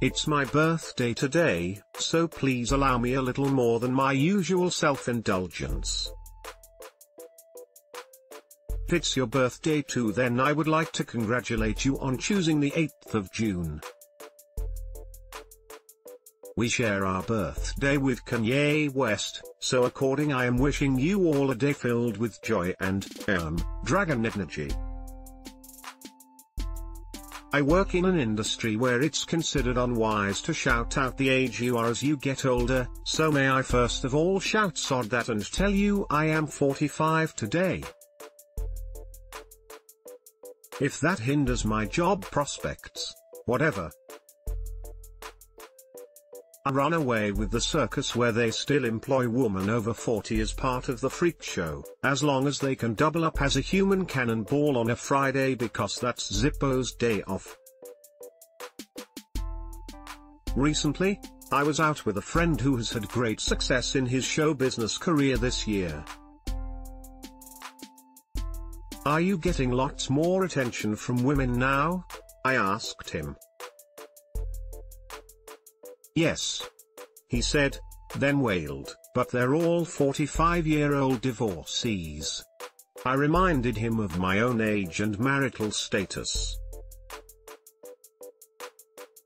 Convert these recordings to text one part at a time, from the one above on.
It's my birthday today, so please allow me a little more than my usual self-indulgence. If it's your birthday too then I would like to congratulate you on choosing the 8th of June. We share our birthday with Kanye West, so according I am wishing you all a day filled with joy and, um, dragon energy. I work in an industry where it's considered unwise to shout out the age you are as you get older, so may I first of all shout sod that and tell you I am 45 today. If that hinders my job prospects, whatever. Run away with the circus where they still employ woman over 40 as part of the freak show, as long as they can double up as a human cannonball on a Friday because that's Zippo's day off. Recently, I was out with a friend who has had great success in his show business career this year. Are you getting lots more attention from women now? I asked him. Yes. He said, then wailed, but they're all 45-year-old divorcees. I reminded him of my own age and marital status.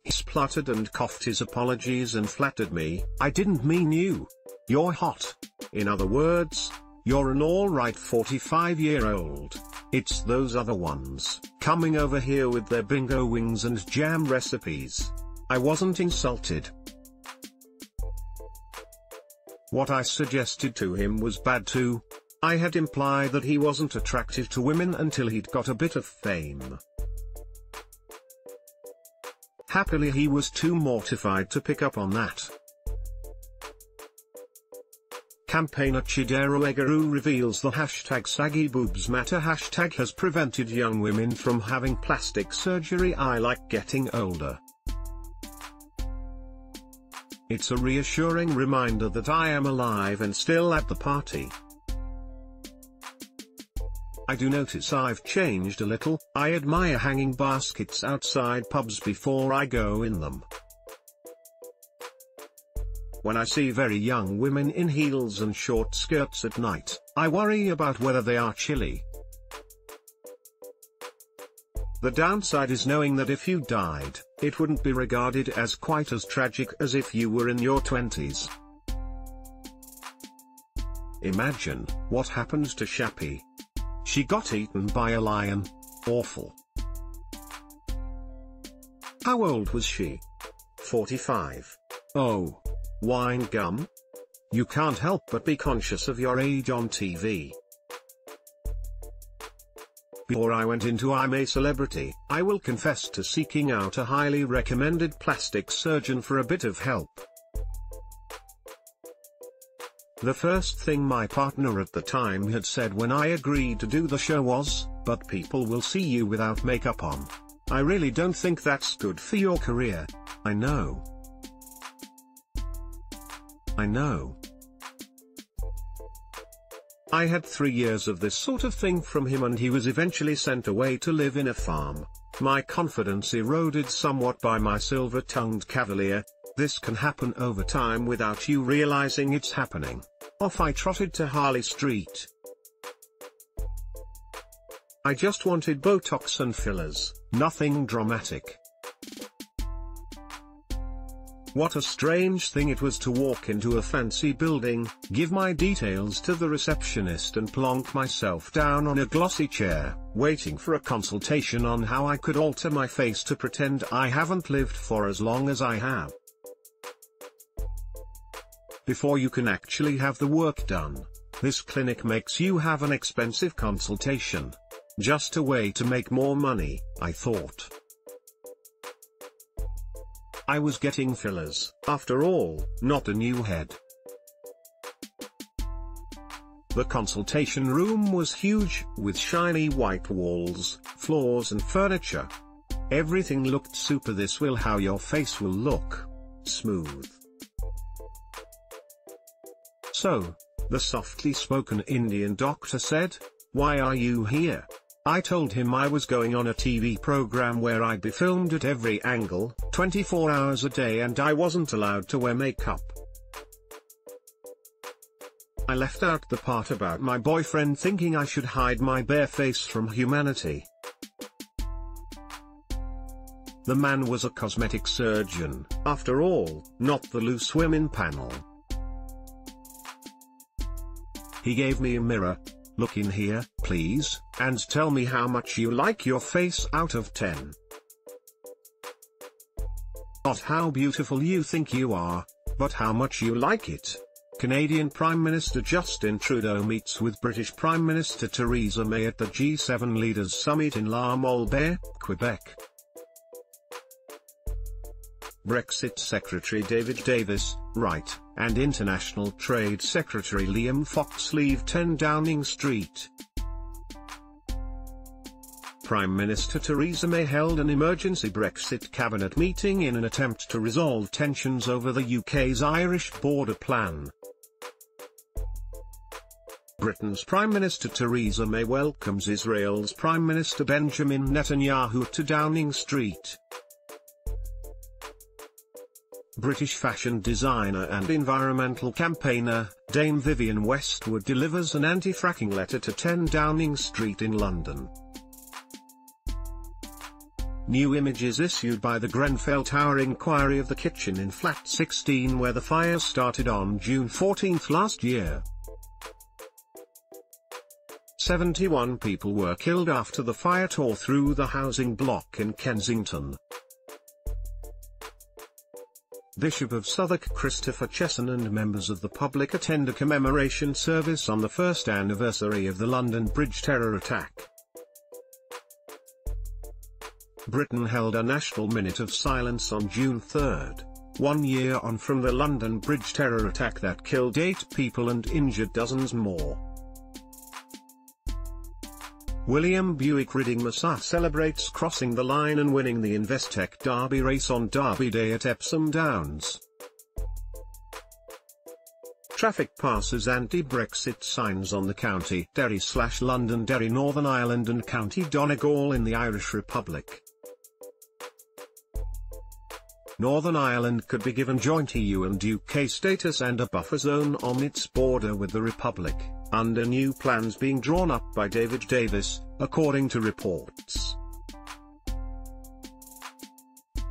He spluttered and coughed his apologies and flattered me, I didn't mean you. You're hot. In other words, you're an alright 45 year old. It's those other ones, coming over here with their bingo wings and jam recipes. I wasn't insulted. What I suggested to him was bad too. I had implied that he wasn't attractive to women until he'd got a bit of fame. Happily he was too mortified to pick up on that. Campaigner Chidera Eggerue reveals the hashtag saggy boobs matter hashtag has prevented young women from having plastic surgery I like getting older. It's a reassuring reminder that I am alive and still at the party. I do notice I've changed a little, I admire hanging baskets outside pubs before I go in them. When I see very young women in heels and short skirts at night, I worry about whether they are chilly. The downside is knowing that if you died, it wouldn't be regarded as quite as tragic as if you were in your 20s. Imagine, what happened to Shappi. She got eaten by a lion. Awful. How old was she? 45. Oh. Wine gum? You can't help but be conscious of your age on TV. Before I went into I'm a Celebrity, I will confess to seeking out a highly recommended plastic surgeon for a bit of help. The first thing my partner at the time had said when I agreed to do the show was, but people will see you without makeup on. I really don't think that's good for your career. I know. I know. I had three years of this sort of thing from him and he was eventually sent away to live in a farm. My confidence eroded somewhat by my silver-tongued cavalier, this can happen over time without you realizing it's happening. Off I trotted to Harley Street. I just wanted Botox and fillers, nothing dramatic. What a strange thing it was to walk into a fancy building, give my details to the receptionist and plonk myself down on a glossy chair, waiting for a consultation on how I could alter my face to pretend I haven't lived for as long as I have. Before you can actually have the work done, this clinic makes you have an expensive consultation. Just a way to make more money, I thought. I was getting fillers, after all, not a new head. The consultation room was huge, with shiny white walls, floors and furniture. Everything looked super this will how your face will look. Smooth. So, the softly spoken Indian doctor said, why are you here? I told him I was going on a TV program where I'd be filmed at every angle, 24 hours a day and I wasn't allowed to wear makeup. I left out the part about my boyfriend thinking I should hide my bare face from humanity. The man was a cosmetic surgeon, after all, not the loose women panel. He gave me a mirror. Look in here, please, and tell me how much you like your face out of 10. Not how beautiful you think you are, but how much you like it. Canadian Prime Minister Justin Trudeau meets with British Prime Minister Theresa May at the G7 Leaders Summit in La Malbaie, Quebec. Brexit Secretary David Davis, right, and International Trade Secretary Liam Fox leave 10 Downing Street. Prime Minister Theresa May held an emergency Brexit cabinet meeting in an attempt to resolve tensions over the UK's Irish border plan. Britain's Prime Minister Theresa May welcomes Israel's Prime Minister Benjamin Netanyahu to Downing Street. British fashion designer and environmental campaigner, Dame Vivienne Westwood delivers an anti-fracking letter to 10 Downing Street in London. New images issued by the Grenfell Tower inquiry of the kitchen in flat 16 where the fire started on June 14 last year. 71 people were killed after the fire tore through the housing block in Kensington. Bishop of Southwark Christopher Chessun and members of the public attend a commemoration service on the first anniversary of the London Bridge terror attack. Britain held a national minute of silence on June 3, one year on from the London Bridge terror attack that killed eight people and injured dozens more. William Buick Reading Masar celebrates crossing the line and winning the Investec Derby race on Derby Day at Epsom Downs. Traffic passes anti-Brexit signs on the County Derry slash London Derry Northern Ireland and County Donegal in the Irish Republic. Northern Ireland could be given joint EU and UK status and a buffer zone on its border with the Republic under new plans being drawn up by David Davis, according to reports.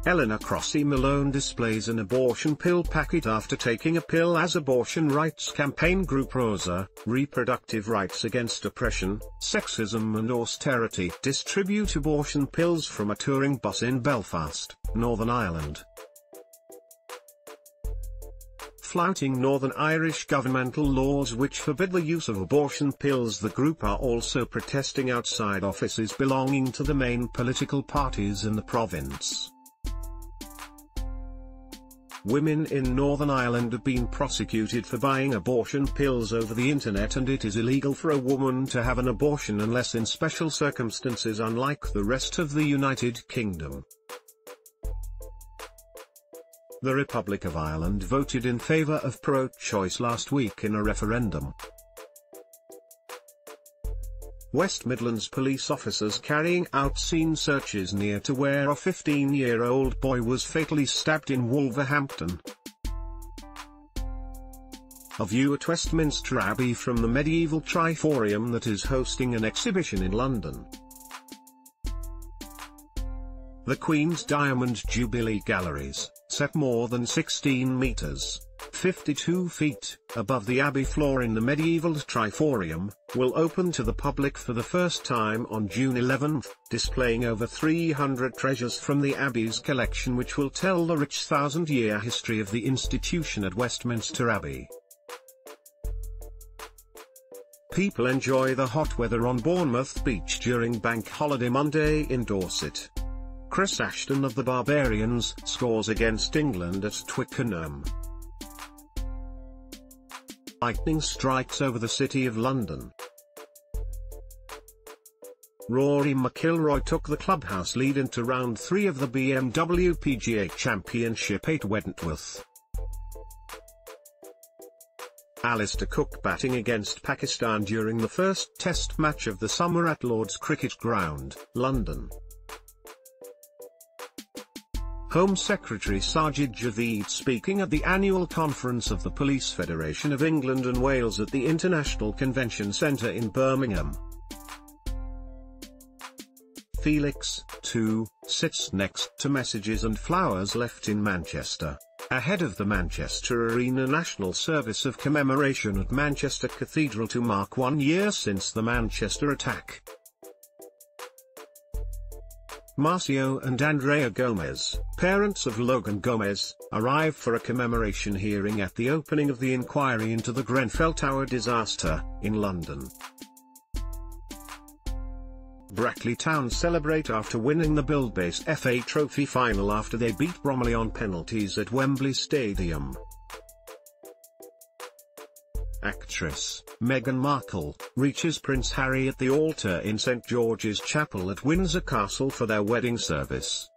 Eleanor Crossey Malone displays an abortion pill packet after taking a pill as abortion rights campaign group Rosa, Reproductive Rights Against Oppression, Sexism and Austerity distribute abortion pills from a touring bus in Belfast, Northern Ireland flouting Northern Irish governmental laws which forbid the use of abortion pills the group are also protesting outside offices belonging to the main political parties in the province. Women in Northern Ireland have been prosecuted for buying abortion pills over the internet and it is illegal for a woman to have an abortion unless in special circumstances unlike the rest of the United Kingdom. The Republic of Ireland voted in favour of pro-choice last week in a referendum. West Midlands police officers carrying out scene searches near to where a 15-year-old boy was fatally stabbed in Wolverhampton. A view at Westminster Abbey from the medieval Triforium that is hosting an exhibition in London. The Queen's Diamond Jubilee Galleries set more than 16 meters, 52 feet, above the abbey floor in the medieval triforium, will open to the public for the first time on June 11, displaying over 300 treasures from the abbey's collection which will tell the rich thousand-year history of the institution at Westminster Abbey. People enjoy the hot weather on Bournemouth Beach during Bank Holiday Monday in Dorset. Chris Ashton of the Barbarians scores against England at Twickenham. Lightning strikes over the city of London. Rory McIlroy took the clubhouse lead into round 3 of the BMW PGA Championship at Wentworth. Alastair Cook batting against Pakistan during the first test match of the summer at Lord's Cricket Ground, London. Home Secretary Sajid Javid speaking at the annual conference of the Police Federation of England and Wales at the International Convention Centre in Birmingham. Felix, too, sits next to messages and flowers left in Manchester, ahead of the Manchester Arena National Service of Commemoration at Manchester Cathedral to mark one year since the Manchester attack. Marcio and Andreia Gomes, parents of Logan Gomes, arrive for a commemoration hearing at the opening of the inquiry into the Grenfell Tower disaster, in London. Brackley Town celebrate after winning the Buildbase FA Trophy final after they beat Bromley on penalties at Wembley Stadium. Actress, Meghan Markle, reaches Prince Harry at the altar in St George's Chapel at Windsor Castle for their wedding service.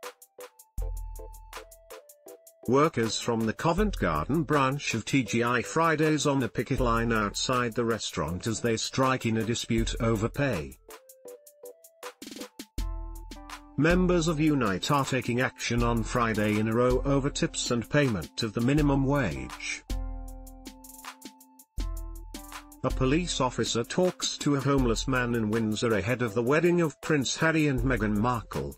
Workers from the Covent Garden branch of TGI Fridays on the picket line outside the restaurant as they strike in a dispute over pay. Members of Unite are taking action on Friday in a row over tips and payment of the minimum wage. A police officer talks to a homeless man in Windsor ahead of the wedding of Prince Harry and Meghan Markle.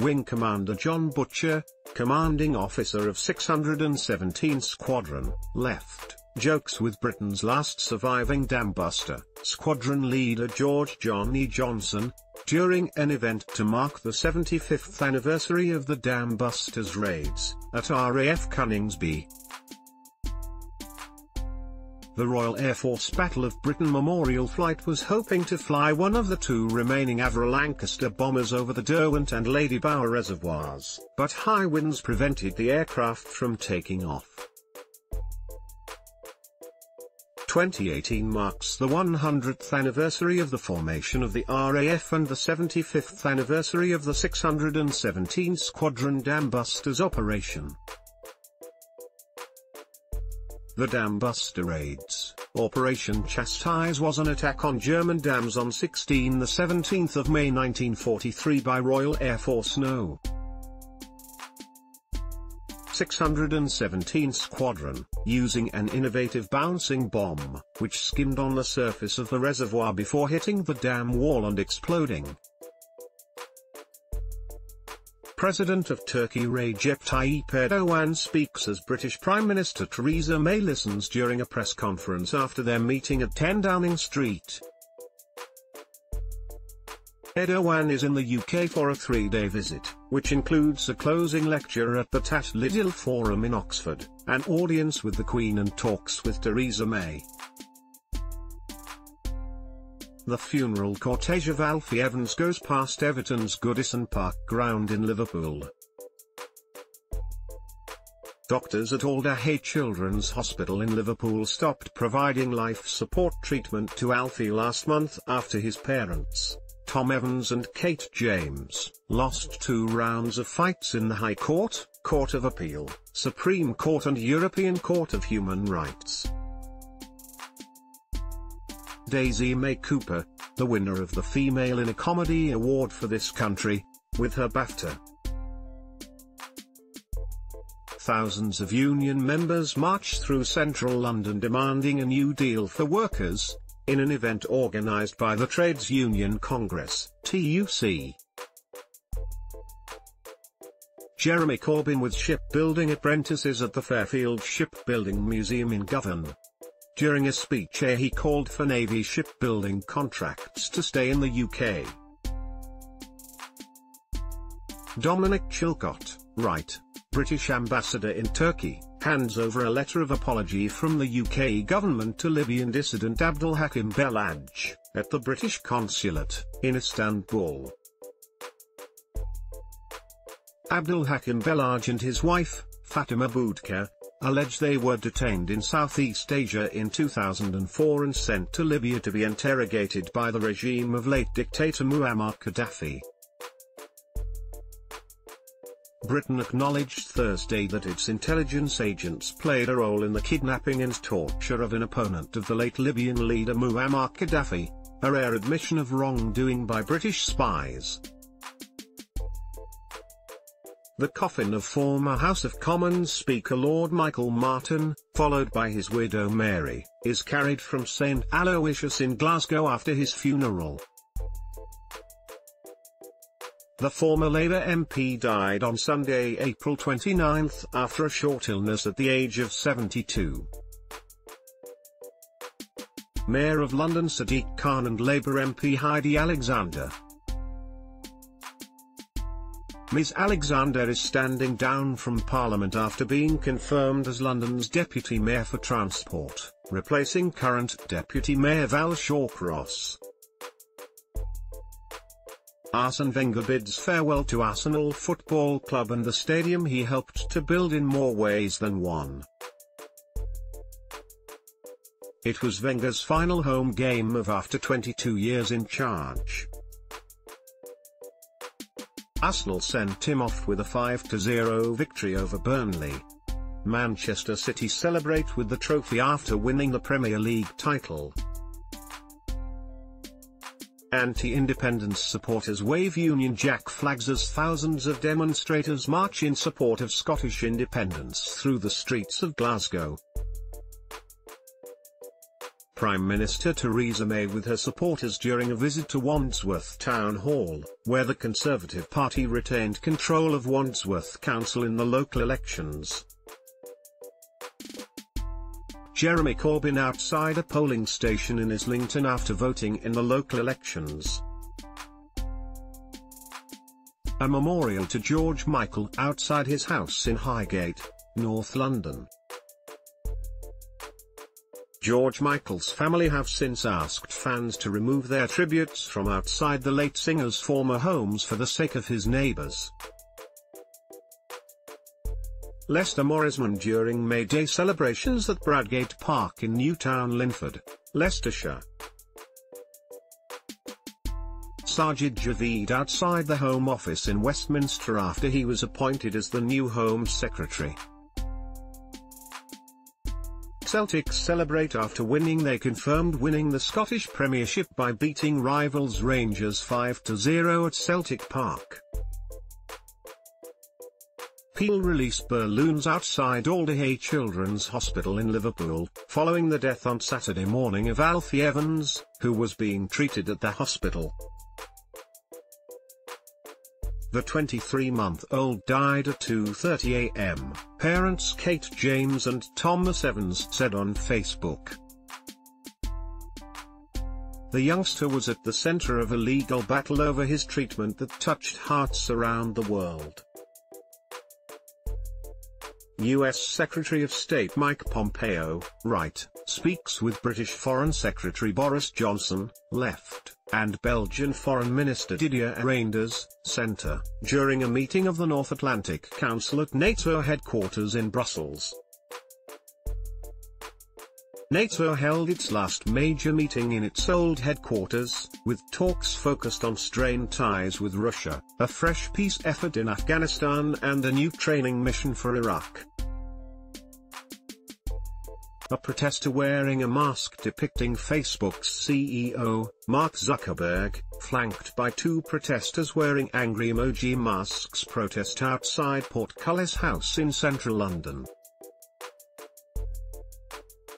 Wing Commander John Butcher, commanding officer of 617 Squadron, left, jokes with Britain's last surviving dambuster, squadron leader George Johnny Johnson, during an event to mark the 75th anniversary of the dambuster's raids, at RAF Coningsby. The Royal Air Force Battle of Britain Memorial Flight was hoping to fly one of the two remaining Avro Lancaster bombers over the Derwent and Ladybower reservoirs, but high winds prevented the aircraft from taking off. 2018 marks the 100th anniversary of the formation of the RAF and the 75th anniversary of the 617 Squadron Dambusters operation. The Dam Buster Raids, Operation Chastise was an attack on German dams on 16 17 May 1943 by Royal Air Force No. 617 Squadron, using an innovative bouncing bomb, which skimmed on the surface of the reservoir before hitting the dam wall and exploding. President of Turkey Recep Tayyip Erdogan speaks as British Prime Minister Theresa May listens during a press conference after their meeting at 10 Downing Street. Erdogan is in the UK for a three-day visit, which includes a closing lecture at the Tatlidil Forum in Oxford, an audience with the Queen and talks with Theresa May. The funeral cortege of Alfie Evans goes past Everton's Goodison Park ground in Liverpool. Doctors at Alder Hey Children's Hospital in Liverpool stopped providing life support treatment to Alfie last month after his parents, Tom Evans and Kate James, lost two rounds of fights in the High Court, Court of Appeal, Supreme Court and European Court of Human Rights. Daisy May Cooper, the winner of the Female in a Comedy Award for this country, with her BAFTA. Thousands of union members marched through central London demanding a new deal for workers, in an event organised by the Trades Union Congress, TUC. Jeremy Corbyn with shipbuilding apprentices at the Fairfield Shipbuilding Museum in Govan. During a speech here he called for Navy shipbuilding contracts to stay in the UK. Dominic Chilcott, right, British ambassador in Turkey, hands over a letter of apology from the UK government to Libyan dissident Abdul Hakim Belhaj, at the British consulate, in Istanbul. Abdul Hakim Belhaj and his wife, Fatima Boudchar, allege they were detained in Southeast Asia in 2004 and sent to Libya to be interrogated by the regime of late dictator Muammar Gaddafi. Britain acknowledged Thursday that its intelligence agents played a role in the kidnapping and torture of an opponent of the late Libyan leader Muammar Gaddafi, a rare admission of wrongdoing by British spies. The coffin of former House of Commons Speaker Lord Michael Martin, followed by his widow Mary, is carried from St Aloysius in Glasgow after his funeral. The former Labour MP died on Sunday, April 29 after a short illness at the age of 72. Mayor of London Sadiq Khan and Labour MP Heidi Alexander, Ms Alexander is standing down from Parliament after being confirmed as London's Deputy Mayor for Transport, replacing current Deputy Mayor Val Shawcross. Arsene Wenger bids farewell to Arsenal Football Club and the stadium he helped to build in more ways than one. It was Wenger's final home game of after 22 years in charge. Arsenal sent him off with a 5-0 victory over Burnley. Manchester City celebrate with the trophy after winning the Premier League title. Anti-independence supporters wave Union Jack flags as thousands of demonstrators march in support of Scottish independence through the streets of Glasgow. Prime Minister Theresa May with her supporters during a visit to Wandsworth Town Hall, where the Conservative Party retained control of Wandsworth Council in the local elections. Jeremy Corbyn outside a polling station in Islington after voting in the local elections. A memorial to George Michael outside his house in Highgate, North London. George Michael's family have since asked fans to remove their tributes from outside the late singer's former homes for the sake of his neighbours. Lester Morisman during May Day celebrations at Bradgate Park in Newtown Linford, Leicestershire. Sajid Javid outside the Home Office in Westminster after he was appointed as the new Home Secretary. Celtic celebrate after winning they confirmed winning the Scottish Premiership by beating rivals Rangers 5-0 at Celtic Park. Peel release balloons outside Alder Children's Hospital in Liverpool, following the death on Saturday morning of Alfie Evans, who was being treated at the hospital. The 23-month-old died at 2.30 am, parents Kate James and Thomas Evans said on Facebook. The youngster was at the center of a legal battle over his treatment that touched hearts around the world. U.S. Secretary of State Mike Pompeo, right, speaks with British Foreign Secretary Boris Johnson, left, and Belgian Foreign Minister Didier Reynders, centre, during a meeting of the North Atlantic Council at NATO headquarters in Brussels. NATO held its last major meeting in its old headquarters, with talks focused on strained ties with Russia, a fresh peace effort in Afghanistan and a new training mission for Iraq. A protester wearing a mask depicting Facebook's CEO, Mark Zuckerberg, flanked by two protesters wearing angry emoji masks protest outside Portcullis House in central London.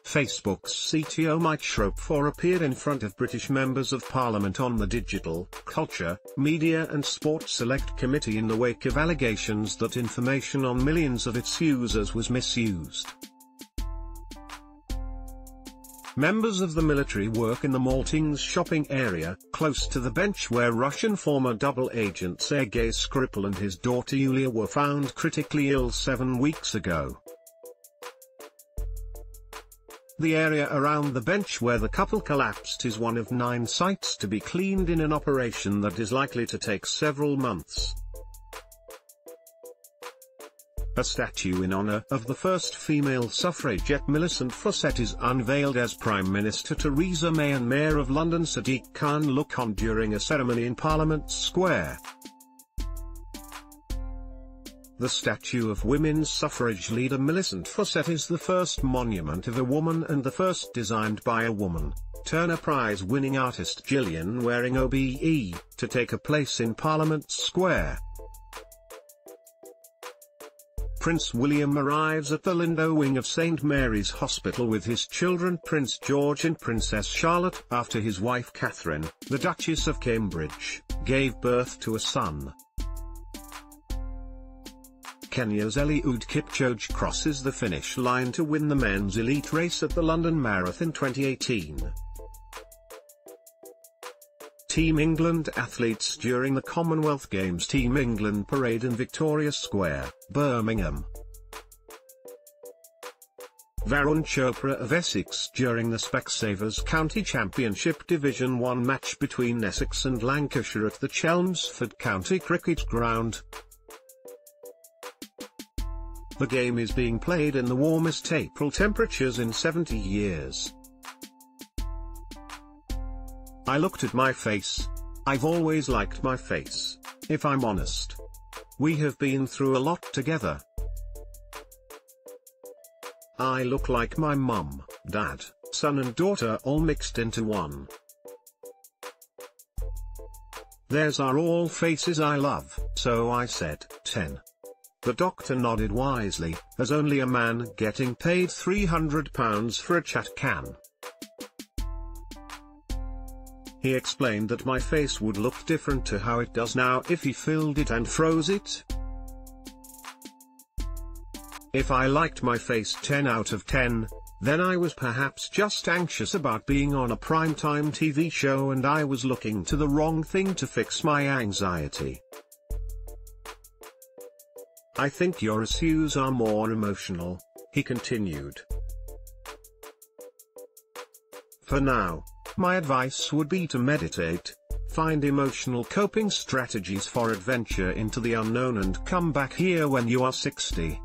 Facebook's CTO Mike Schroepfer appeared in front of British members of Parliament on the Digital, Culture, Media and Sport Select Committee in the wake of allegations that information on millions of its users was misused. Members of the military work in the Maltings shopping area, close to the bench where Russian former double agent Sergei Skripal and his daughter Yulia were found critically ill seven weeks ago. The area around the bench where the couple collapsed is one of nine sites to be cleaned in an operation that is likely to take several months. A statue in honor of the first female suffragette Millicent Fawcett is unveiled as Prime Minister Theresa May and Mayor of London Sadiq Khan look on during a ceremony in Parliament Square. The statue of women's suffrage leader Millicent Fawcett is the first monument of a woman and the first designed by a woman, Turner Prize-winning artist Gillian Wearing OBE, to take a place in Parliament Square. Prince William arrives at the Lindo wing of St. Mary's Hospital with his children Prince George and Princess Charlotte after his wife Catherine, the Duchess of Cambridge, gave birth to a son. Kenya's Eliud Kipchoge crosses the finish line to win the men's elite race at the London Marathon 2018. Team England athletes during the Commonwealth Games Team England parade in Victoria Square, Birmingham. Varun Chopra of Essex during the Specsavers County Championship Division 1 match between Essex and Lancashire at the Chelmsford County Cricket Ground. The game is being played in the warmest April temperatures in 70 years. I looked at my face. I've always liked my face, if I'm honest. We have been through a lot together. I look like my mum, dad, son and daughter all mixed into one. Theirs are all faces I love, so I said, 10. The doctor nodded wisely, as only a man getting paid £300 for a chat can. He explained that my face would look different to how it does now if he filled it and froze it. If I liked my face 10 out of 10, then I was perhaps just anxious about being on a primetime TV show and I was looking to the wrong thing to fix my anxiety. I think your issues are more emotional, he continued. For now, my advice would be to meditate, find emotional coping strategies for adventure into the unknown and come back here when you are 60.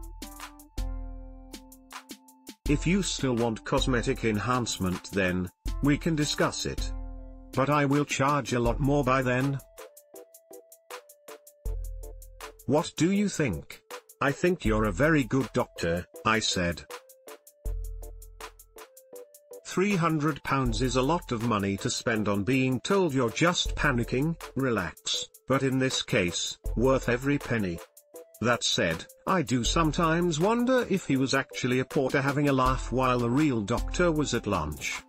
If you still want cosmetic enhancement then, we can discuss it. But I will charge a lot more by then. What do you think? I think you're a very good doctor, I said. £300 is a lot of money to spend on being told you're just panicking, relax, but in this case, worth every penny. That said, I do sometimes wonder if he was actually a porter having a laugh while the real doctor was at lunch.